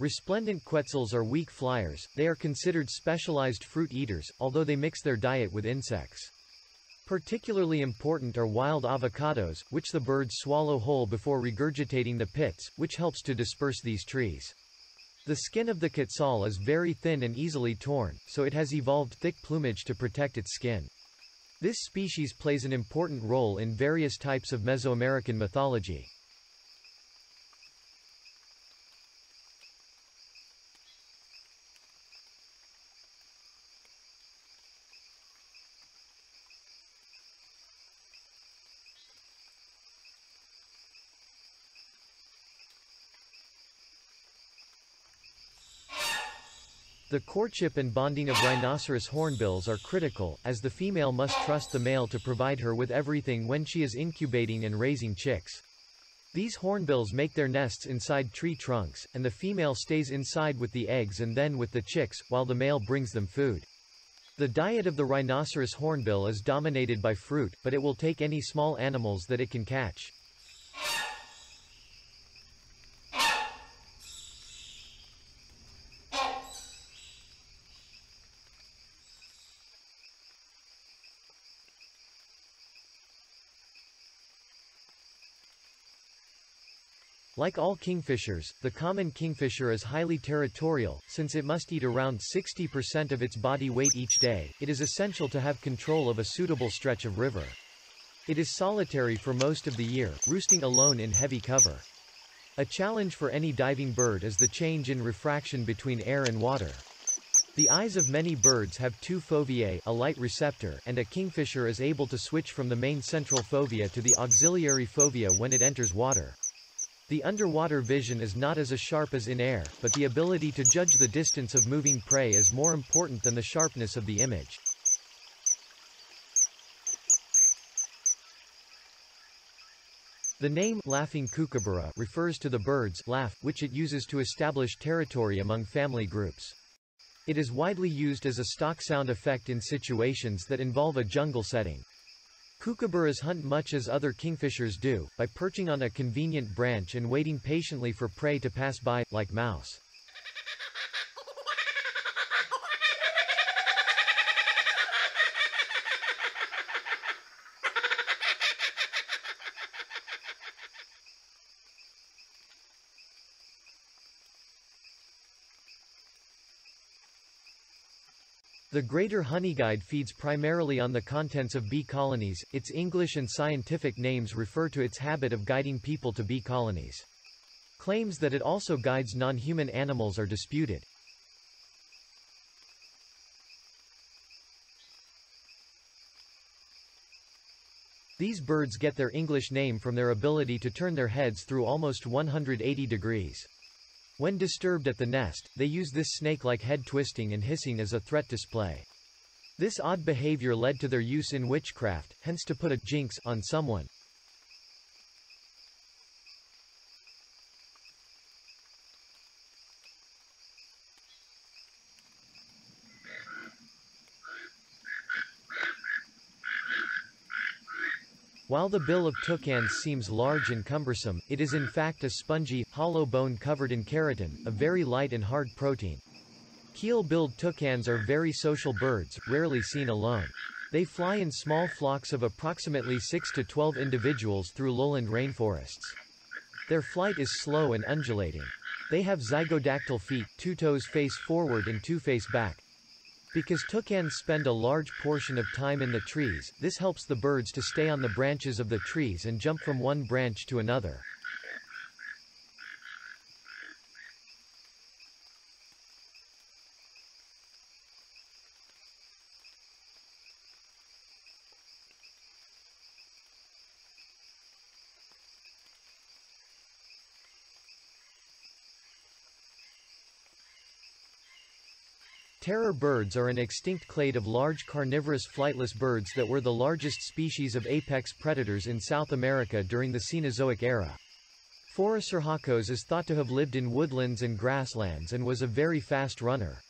Resplendent quetzals are weak flyers, they are considered specialized fruit eaters, although they mix their diet with insects. Particularly important are wild avocados, which the birds swallow whole before regurgitating the pits, which helps to disperse these trees. The skin of the quetzal is very thin and easily torn, so it has evolved thick plumage to protect its skin. This species plays an important role in various types of Mesoamerican mythology. The courtship and bonding of rhinoceros hornbills are critical, as the female must trust the male to provide her with everything when she is incubating and raising chicks. These hornbills make their nests inside tree trunks, and the female stays inside with the eggs and then with the chicks, while the male brings them food. The diet of the rhinoceros hornbill is dominated by fruit, but it will take any small animals that it can catch. Like all kingfishers, the common kingfisher is highly territorial, since it must eat around 60% of its body weight each day, it is essential to have control of a suitable stretch of river. It is solitary for most of the year, roosting alone in heavy cover. A challenge for any diving bird is the change in refraction between air and water. The eyes of many birds have two foveae a light receptor and a kingfisher is able to switch from the main central fovea to the auxiliary fovea when it enters water. The underwater vision is not as sharp as in air, but the ability to judge the distance of moving prey is more important than the sharpness of the image. The name laughing kookaburra refers to the bird's laugh, which it uses to establish territory among family groups. It is widely used as a stock sound effect in situations that involve a jungle setting. Kookaburras hunt much as other kingfishers do, by perching on a convenient branch and waiting patiently for prey to pass by, like mouse. The greater honeyguide feeds primarily on the contents of bee colonies, its English and scientific names refer to its habit of guiding people to bee colonies. Claims that it also guides non-human animals are disputed. These birds get their English name from their ability to turn their heads through almost 180 degrees. When disturbed at the nest, they use this snake-like head twisting and hissing as a threat display. This odd behavior led to their use in witchcraft, hence to put a jinx on someone. While the bill of toucans seems large and cumbersome, it is in fact a spongy, hollow bone covered in keratin, a very light and hard protein. Keel-billed toucans are very social birds, rarely seen alone. They fly in small flocks of approximately 6 to 12 individuals through lowland rainforests. Their flight is slow and undulating. They have zygodactyl feet, two toes face forward and two face back. Because toucans spend a large portion of time in the trees, this helps the birds to stay on the branches of the trees and jump from one branch to another. Terror birds are an extinct clade of large carnivorous flightless birds that were the largest species of apex predators in South America during the Cenozoic era. Phorusrhacos is thought to have lived in woodlands and grasslands and was a very fast runner.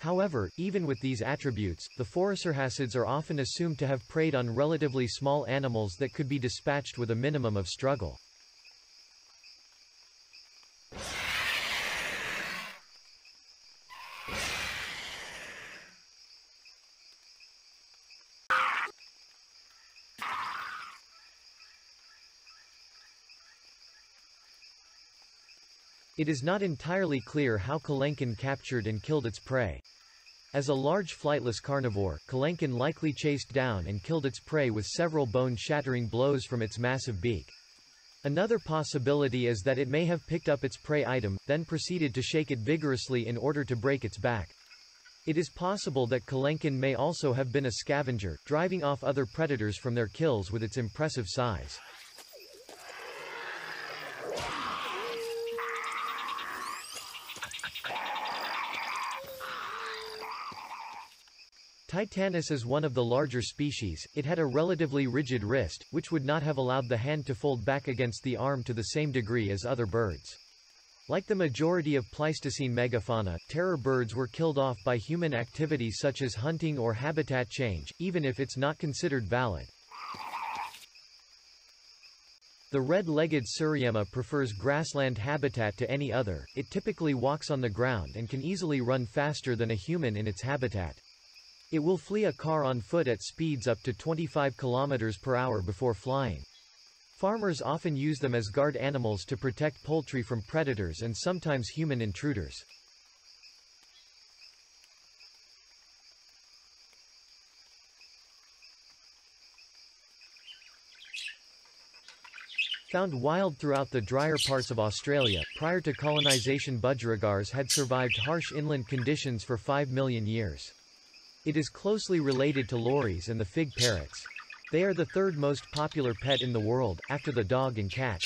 However, even with these attributes, the Phorusrhacids are often assumed to have preyed on relatively small animals that could be dispatched with a minimum of struggle. It is not entirely clear how Kelenken captured and killed its prey. As a large flightless carnivore, Kelenken likely chased down and killed its prey with several bone-shattering blows from its massive beak. Another possibility is that it may have picked up its prey item, then proceeded to shake it vigorously in order to break its back. It is possible that Kelenken may also have been a scavenger, driving off other predators from their kills with its impressive size. Titanis is one of the larger species, it had a relatively rigid wrist, which would not have allowed the hand to fold back against the arm to the same degree as other birds. Like the majority of Pleistocene megafauna, terror birds were killed off by human activity such as hunting or habitat change, even if it's not considered valid. The red-legged Seriema prefers grassland habitat to any other, it typically walks on the ground and can easily run faster than a human in its habitat. It will flee a car on foot at speeds up to 25 km per hour before flying. Farmers often use them as guard animals to protect poultry from predators and sometimes human intruders. Found wild throughout the drier parts of Australia, prior to colonization budgerigars had survived harsh inland conditions for 5 million years. It is closely related to lories and the fig parrots. They are the third most popular pet in the world, after the dog and cat.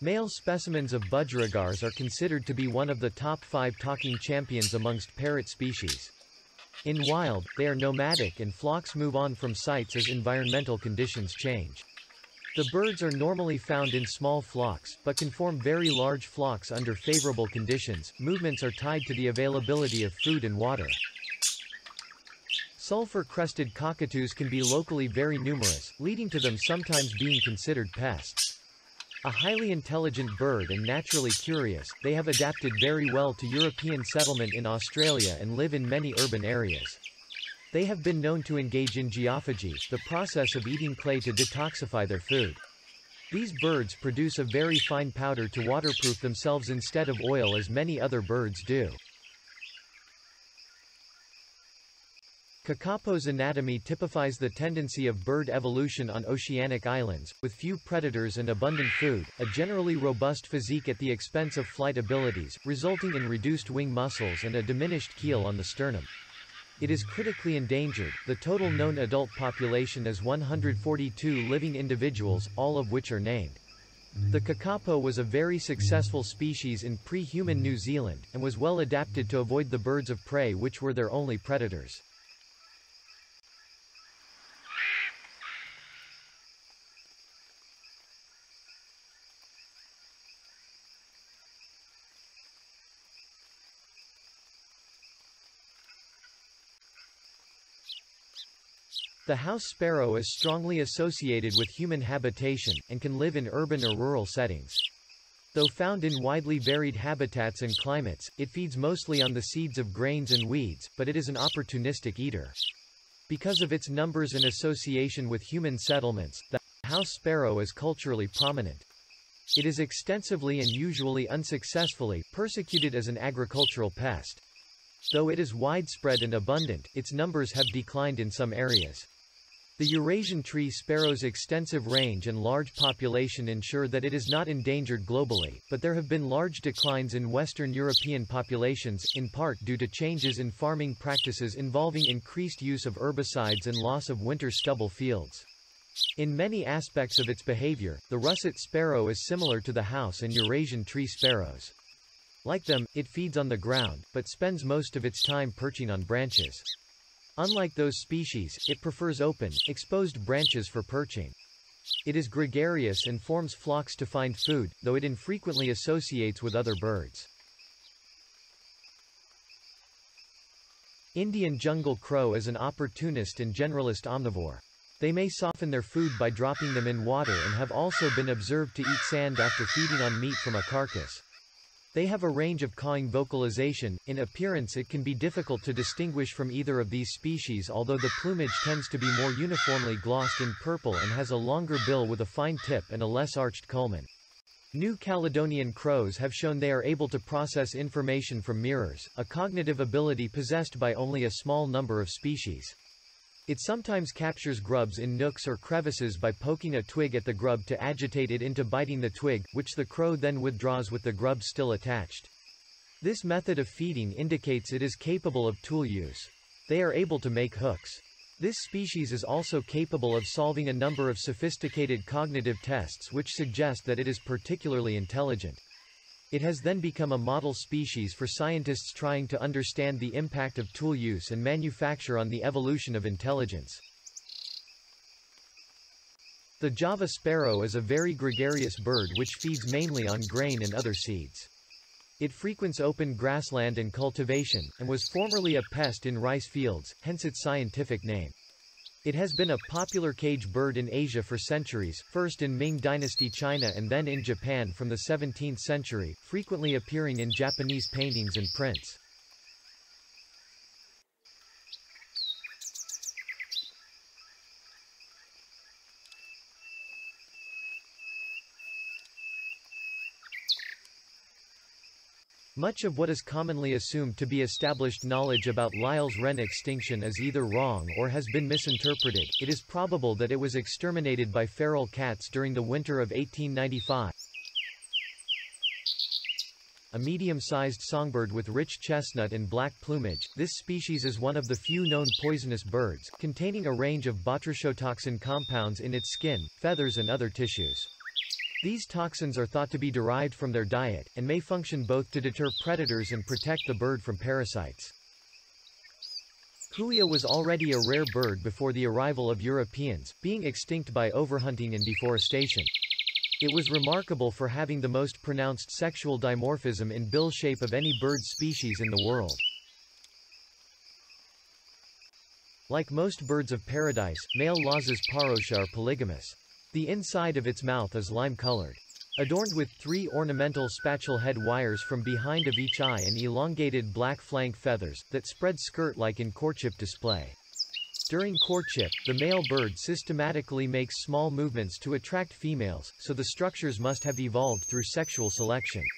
Male specimens of budgerigars are considered to be one of the top five talking champions amongst parrot species. In wild, they are nomadic and flocks move on from sites as environmental conditions change. The birds are normally found in small flocks, but can form very large flocks under favorable conditions. Movements are tied to the availability of food and water. Sulfur-crested cockatoos can be locally very numerous, leading to them sometimes being considered pests. A highly intelligent bird and naturally curious, they have adapted very well to European settlement in Australia and live in many urban areas. They have been known to engage in geophagy, the process of eating clay to detoxify their food. These birds produce a very fine powder to waterproof themselves instead of oil as many other birds do. Kakapo's anatomy typifies the tendency of bird evolution on oceanic islands, with few predators and abundant food, a generally robust physique at the expense of flight abilities, resulting in reduced wing muscles and a diminished keel on the sternum. It is critically endangered, the total known adult population is 142 living individuals, all of which are named. The kakapo was a very successful species in pre-human New Zealand, and was well adapted to avoid the birds of prey which were their only predators. The house sparrow is strongly associated with human habitation, and can live in urban or rural settings. Though found in widely varied habitats and climates, it feeds mostly on the seeds of grains and weeds, but it is an opportunistic eater. Because of its numbers and association with human settlements, the house sparrow is culturally prominent. It is extensively and usually unsuccessfully persecuted as an agricultural pest. Though it is widespread and abundant, its numbers have declined in some areas. The Eurasian tree sparrow's extensive range and large population ensure that it is not endangered globally, but there have been large declines in Western European populations, in part due to changes in farming practices involving increased use of herbicides and loss of winter stubble fields. In many aspects of its behavior, the russet sparrow is similar to the house and Eurasian tree sparrows. Like them, it feeds on the ground, but spends most of its time perching on branches. Unlike those species, it prefers open, exposed branches for perching. It is gregarious and forms flocks to find food, though it infrequently associates with other birds. Indian jungle crow is an opportunist and generalist omnivore. They may soften their food by dropping them in water and have also been observed to eat sand after feeding on meat from a carcass. They have a range of cawing vocalization, in appearance it can be difficult to distinguish from either of these species although the plumage tends to be more uniformly glossed in purple and has a longer bill with a fine tip and a less arched culmen. New Caledonian crows have shown they are able to process information from mirrors, a cognitive ability possessed by only a small number of species. It sometimes captures grubs in nooks or crevices by poking a twig at the grub to agitate it into biting the twig, which the crow then withdraws with the grub still attached. This method of feeding indicates it is capable of tool use. They are able to make hooks. This species is also capable of solving a number of sophisticated cognitive tests which suggest that it is particularly intelligent. It has then become a model species for scientists trying to understand the impact of tool use and manufacture on the evolution of intelligence. The Java sparrow is a very gregarious bird which feeds mainly on grain and other seeds. It frequents open grassland and cultivation, and was formerly a pest in rice fields, hence its scientific name. It has been a popular cage bird in Asia for centuries, first in Ming dynasty China and then in Japan from the 17th century, frequently appearing in Japanese paintings and prints. Much of what is commonly assumed to be established knowledge about Lyell's wren extinction is either wrong or has been misinterpreted. It is probable that it was exterminated by feral cats during the winter of 1895. A medium-sized songbird with rich chestnut and black plumage, this species is one of the few known poisonous birds, containing a range of batrachotoxin compounds in its skin, feathers and other tissues. These toxins are thought to be derived from their diet, and may function both to deter predators and protect the bird from parasites. Huia was already a rare bird before the arrival of Europeans, being extinct by overhunting and deforestation. It was remarkable for having the most pronounced sexual dimorphism in bill shape of any bird species in the world. Like most birds of paradise, male Lawes's parotia are polygamous. The inside of its mouth is lime-colored. Adorned with three ornamental spatule head wires from behind of each eye and elongated black flank feathers, that spread skirt-like in courtship display. During courtship, the male bird systematically makes small movements to attract females, so the structures must have evolved through sexual selection.